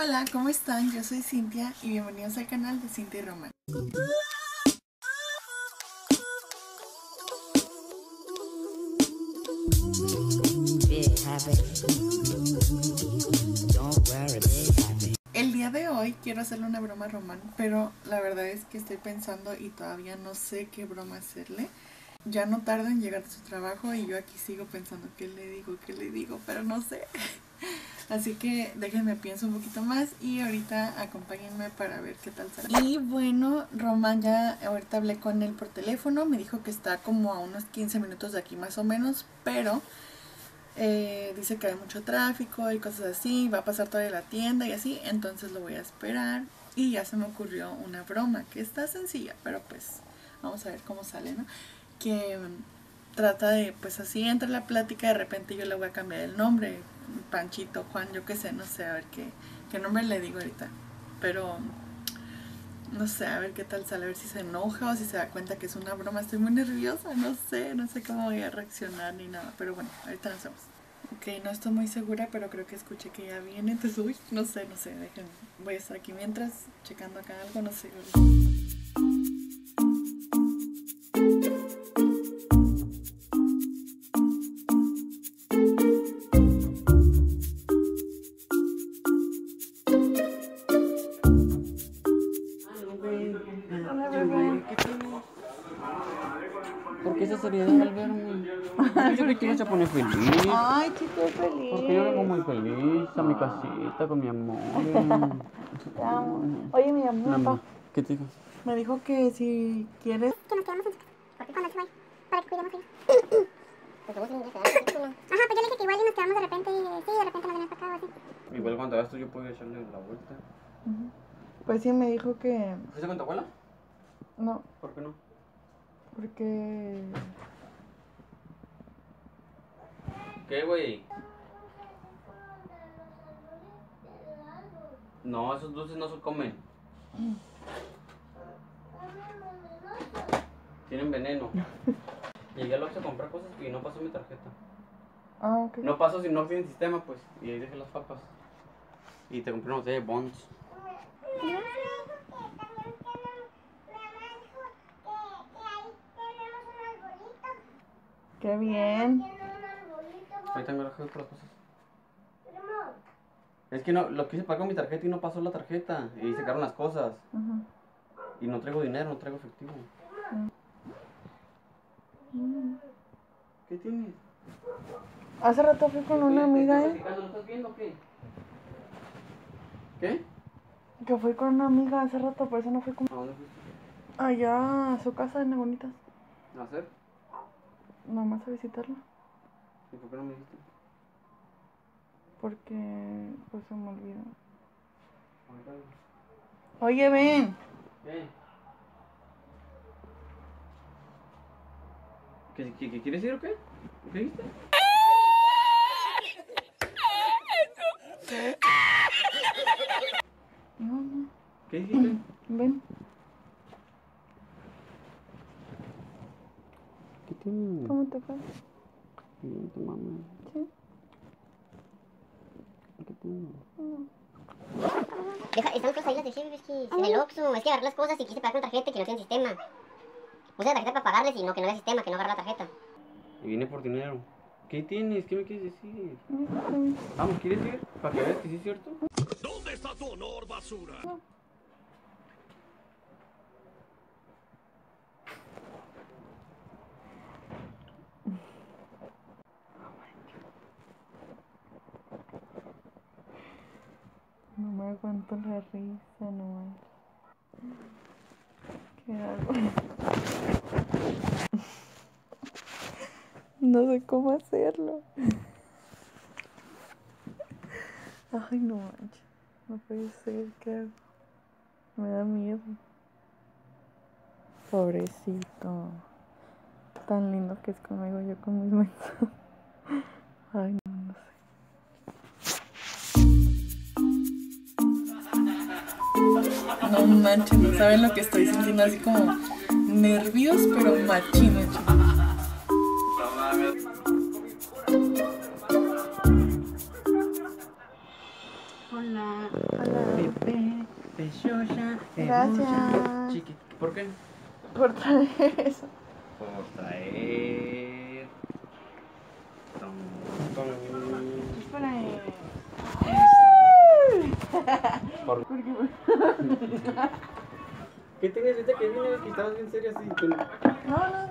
Hola, ¿cómo están? Yo soy Cintia y bienvenidos al canal de Cintia y Román. El día de hoy quiero hacerle una broma a Román, pero la verdad es que estoy pensando y todavía no sé qué broma hacerle. Ya no tarda en llegar a su trabajo y yo aquí sigo pensando qué le digo, qué le digo, pero no sé. Así que déjenme pienso un poquito más y ahorita acompáñenme para ver qué tal será. Y bueno, Román ya ahorita hablé con él por teléfono, me dijo que está como a unos 15 minutos de aquí más o menos, pero eh, dice que hay mucho tráfico y cosas así, va a pasar toda la tienda y así, entonces lo voy a esperar. Y ya se me ocurrió una broma que está sencilla, pero pues vamos a ver cómo sale, ¿no? Que trata de, pues así entra la plática, de repente yo le voy a cambiar el nombre, Panchito, Juan, yo qué sé, no sé, a ver qué, qué nombre le digo ahorita. Pero no sé, a ver qué tal sale, a ver si se enoja o si se da cuenta que es una broma. Estoy muy nerviosa, no sé, no sé cómo voy a reaccionar ni nada. Pero bueno, ahorita nos vemos. Ok, no estoy muy segura, pero creo que escuché que ya viene. Entonces, uy, no sé, no sé, déjenme. Voy a estar aquí mientras, checando acá algo, no sé. ¿Por qué esa seriedad al verme? Yo que quiero se pone feliz. Ay, chico, feliz. Porque yo vengo muy feliz a mi casita con mi amor. Te amo. Oye, mi amor, Mamá, ¿Qué te dijo? me dijo que si quieres que nos quedamos en su. Porque cuando se vaya, para que cuidemos Ajá, pues yo le dije que igual y nos quedamos de repente, sí, de repente nos venimos para acá o así. Igual cuando hagas esto yo puedo echarle la vuelta. Pues sí, me dijo que ¿Fuiste con tu abuela? no, ¿Por qué no? Porque ¿Qué, güey? No, esos dulces no se comen. Tienen veneno. Llegué al Oxxo a comprar cosas y no pasó mi tarjeta. ah, ok. No pasó si no tiene sistema, pues. Y ahí dejé las papas. Y te compré una botella de Bonds. Qué bien. Ahorita me relajé por las cosas. Es que no, lo quise pagar con mi tarjeta y no pasó la tarjeta. Y se sacaron las cosas. Y no traigo dinero, no traigo efectivo. ¿Qué tienes? Hace rato fui con una amiga, ¿eh? ¿Lo estás viendo o qué? ¿Qué? Que fui con una amiga hace rato, por eso no fui como ¿A dónde fuiste? allá a su casa en Bonitas. ¿A hacer? Nomás a visitarla. ¿Y por qué no me dijiste? Porque pues se me olvidó. Oye, ven. ¿Qué? ¿Qué, qué, qué quieres ir o qué? ¿Qué dijiste? No, no. ¿Qué dijiste? Ven. ¿Qué tienes? ¿Cómo te fue? Bien, tu mamá. Sí. ¿Qué tienes? Deja, están cosas ahí las de Chevy, es que en el Oxxo, es que agarré las cosas y quise pagar con tarjeta que no tiene sistema. Puse la tarjeta para pagarles y no, que no había sistema, que no agarra la tarjeta. Y vine por dinero. ¿Qué tienes? ¿Qué me quieres decir? No. Vamos, ¿quieres ir? Para que veas que sí es cierto. ¿Dónde está tu honor, basura? No aguanto la risa, no ¿Qué hago? No sé cómo hacerlo. Ay, no manches. No puede ser, ¿qué hago? Me da miedo. Pobrecito. Tan lindo que es conmigo, yo con mis mensajes. Ay, no, no manches, no saben lo que estoy sintiendo, así como nervios, pero machín, machín. Hola. Bebé, preciosa, Gracias. ¿Por qué? Por traer eso. Por traer. Por- Porque- ¿Qué tienes ahorita que vine que estabas bien serio así? Tú- No, no.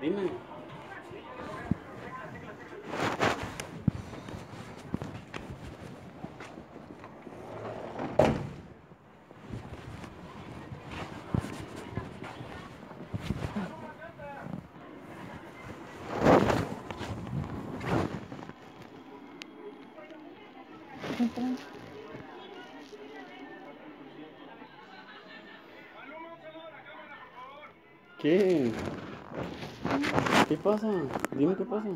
Dime. ¿Qué? ¿Qué pasa? Dime qué pasa.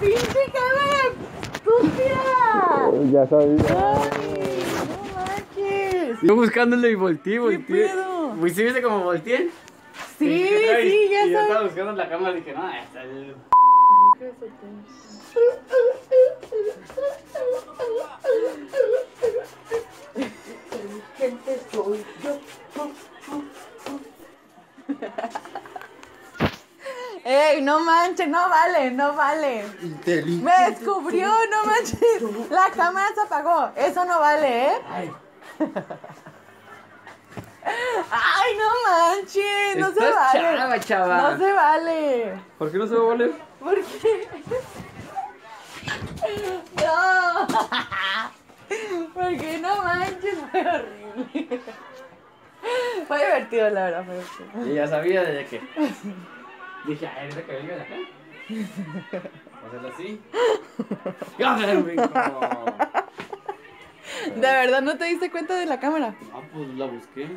¡Pinche cámara! ¡Estúpida! Ya sabía. Yo buscándole y volteé, volteé. pedo? Pues sí, viste como volteé. Sí, ¿Qué sí, ya Y yo estaba buscando en la cámara y dije, no, está el... ¡Ey, no manches! ¡No vale! ¡No vale! ¡Me descubrió! ¡No manches! La cámara se apagó. Eso no vale, ¿eh? Ay, ¡Ay, no manches! ¡No se vale! chava, chava. ¡No se vale! ¿Por qué no se va a valer? ¿Por qué? ¡No! Porque no manches, fue horrible. Fue divertido, la verdad, fue divertido. Y ya sabía desde que. Dije, ay, desde que venga de acá. Hacerlo así. ¿De verdad no te diste cuenta de la cámara? Ah, pues la busqué.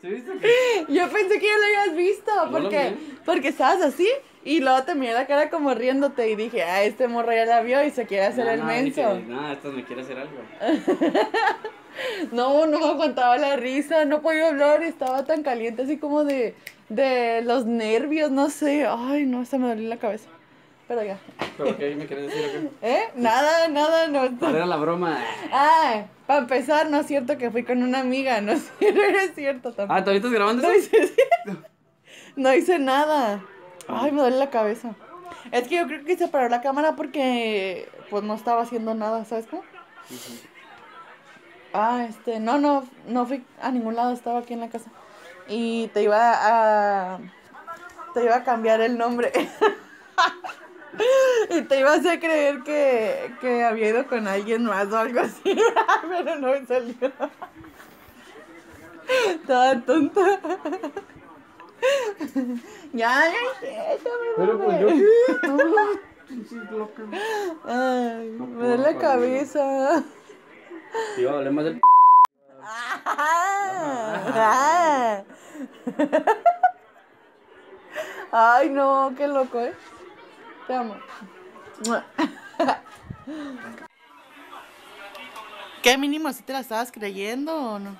¿Sí viste que? Yo pensé que ya lo habías visto, No porque, porque estabas así y luego te miré la cara como riéndote y dije, ah, este morro ya la vio y se quiere hacer No, el no, menso. No, esto me quiere hacer algo. No, no me aguantaba la risa, no podía hablar, estaba tan caliente así como de, de los nervios, no sé. Ay, no, se me dolió la cabeza. Pero ya. ¿Pero qué me quieres decir o qué? ¿Eh? Nada, nada, no. ¿Cuál era la broma? Ah, para empezar, no es cierto que fui con una amiga, no es cierto, no es cierto tampoco. Ah, ¿todavía estás grabando No eso? hice, no hice nada. Ay, me duele la cabeza. Es que yo creo que se paró la cámara porque pues no estaba haciendo nada, ¿sabes cómo? Ah, este, no, no, no fui a ningún lado, estaba aquí en la casa. Y te iba a te iba a cambiar el nombre. y te iba a creer que, que había ido con alguien más o algo así, pero no me salió. Toda tonta. ya, ya, ya, Pero pues yo Ay, me duele la cabeza. A doler más el. Ah. Ay, no, qué loco, ¿eh? Te amo. ¿Qué mínimo si te la estabas creyendo o no?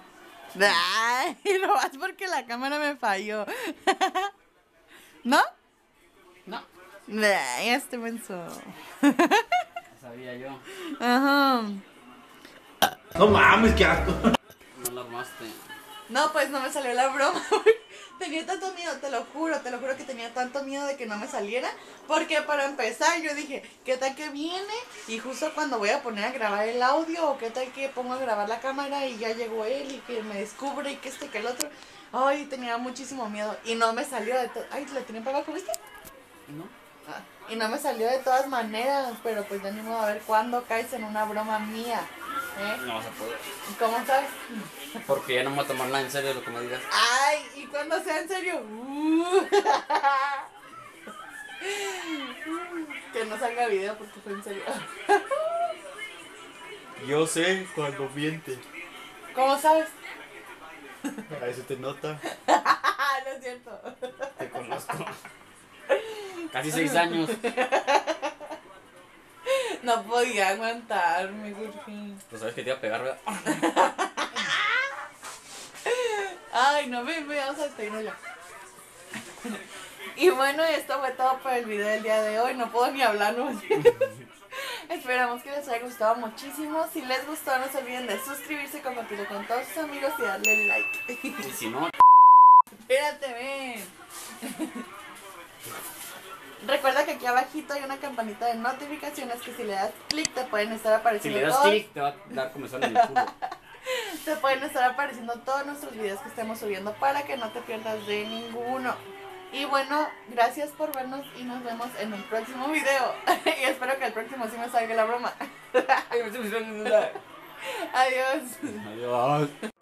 Ay, no vas porque la cámara me falló. ¿No? No. Ay, este menso. Sabía yo. Ajá. No mames, qué asco. No la armaste. No, pues no me salió la broma. tenía tanto miedo, te lo juro, te lo juro que tenía tanto miedo de que no me saliera. Porque para empezar yo dije, ¿qué tal que viene? Y justo cuando voy a poner a grabar el audio, o qué tal que pongo a grabar la cámara y ya llegó él y que me descubre y que este, que el otro. Ay, tenía muchísimo miedo. Y no me salió de todo. Ay, ¿la tienen para abajo, viste? ¿No? Ah, y no me salió de todas maneras, pero pues ya ni modo a ver cuándo caes en una broma mía. ¿Eh? No se puede. ¿Cómo sabes? Porque ya no me voy a tomar nada en serio lo que me digas. Ay, ¿y cuando sea en serio? Uh. que no salga video porque fue en serio. Yo sé cuando miente. ¿Cómo sabes? A eso te nota. no es cierto. Te conozco. Casi seis años. No podía aguantarme, Gurgi. Pues sabes que te iba a pegar, ¿verdad? Ay, no, ven, ven, vamos a despedirnos ya. Y bueno, esto fue todo por el video del día de hoy. No puedo ni hablar, no. Esperamos que les haya gustado muchísimo. Si les gustó, no se olviden de suscribirse, compartirlo con todos sus amigos y darle like. Y si no, Espérate, ven. Recuerda que aquí abajito hay una campanita de notificaciones que si le das clic te pueden estar si apareciendo le das clic, te va a dar comezón en el culo. te pueden estar apareciendo todos nuestros videos que estemos subiendo para que no te pierdas de ninguno. Y bueno, gracias por vernos y nos vemos en un próximo video. y espero que el próximo sí me salga la broma. Adiós. Adiós.